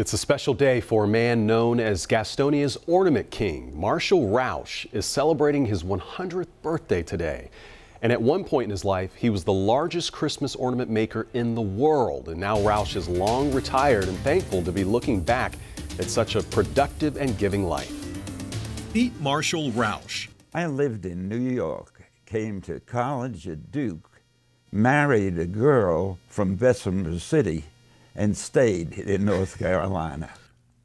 It's a special day for a man known as Gastonia's Ornament King. Marshall Rauch is celebrating his 100th birthday today. And at one point in his life, he was the largest Christmas ornament maker in the world. And now Rauch is long retired and thankful to be looking back at such a productive and giving life. Meet Marshall Rauch. I lived in New York, came to college at Duke, married a girl from Bessemer City, and stayed in North Carolina.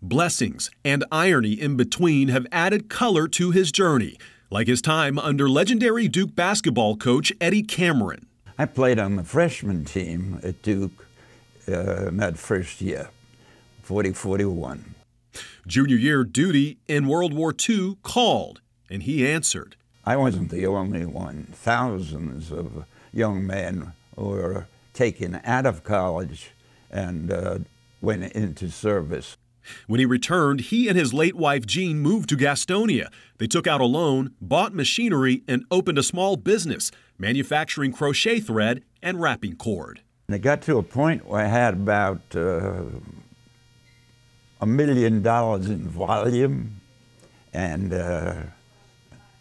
Blessings and irony in between have added color to his journey, like his time under legendary Duke basketball coach Eddie Cameron. I played on the freshman team at Duke uh, that first year, 40 41. Junior year duty in World War II called, and he answered. I wasn't the only one. Thousands of young men were taken out of college and uh, went into service. When he returned, he and his late wife Jean moved to Gastonia. They took out a loan, bought machinery, and opened a small business, manufacturing crochet thread and wrapping cord. And it got to a point where I had about uh, a million dollars in volume and uh,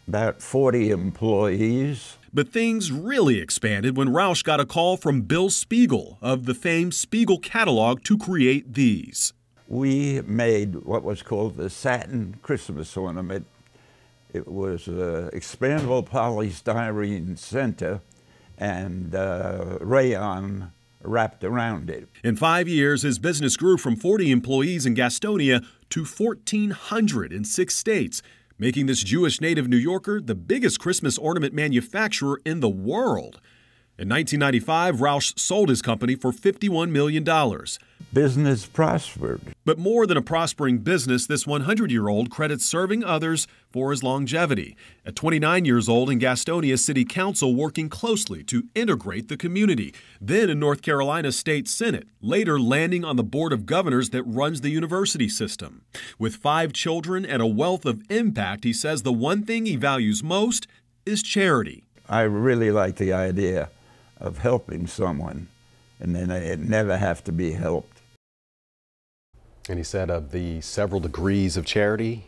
about 40 employees. But things really expanded when Rauch got a call from Bill Spiegel of the famed Spiegel catalog to create these. We made what was called the satin Christmas ornament. It was an expandable polystyrene center and uh, rayon wrapped around it. In five years, his business grew from 40 employees in Gastonia to 1,400 in six states making this Jewish native New Yorker the biggest Christmas ornament manufacturer in the world. In 1995, Rauch sold his company for $51 million. Business prospered. But more than a prospering business, this 100 year old credits serving others for his longevity. At 29 years old in Gastonia City Council, working closely to integrate the community. Then in North Carolina State Senate, later landing on the Board of Governors that runs the university system. With five children and a wealth of impact, he says the one thing he values most is charity. I really like the idea of helping someone, and then it never have to be helped. And he said of the several degrees of charity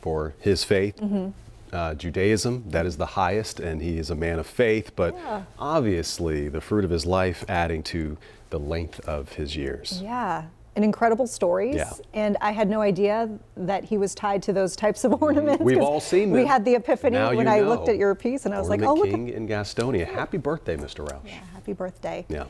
for his faith, mm -hmm. uh, Judaism, that is the highest, and he is a man of faith, but yeah. obviously the fruit of his life adding to the length of his years. Yeah and incredible stories. Yeah. And I had no idea that he was tied to those types of ornaments. We've all seen them. We had the epiphany now when I looked at your piece, and I was Ornament like, "Oh, look. King look!" in Gastonia. Happy birthday, Mr. Rauch. Yeah, happy birthday. Yeah.